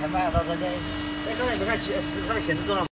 太慢了，到时间。哎，刚才没看写，上面显示多少？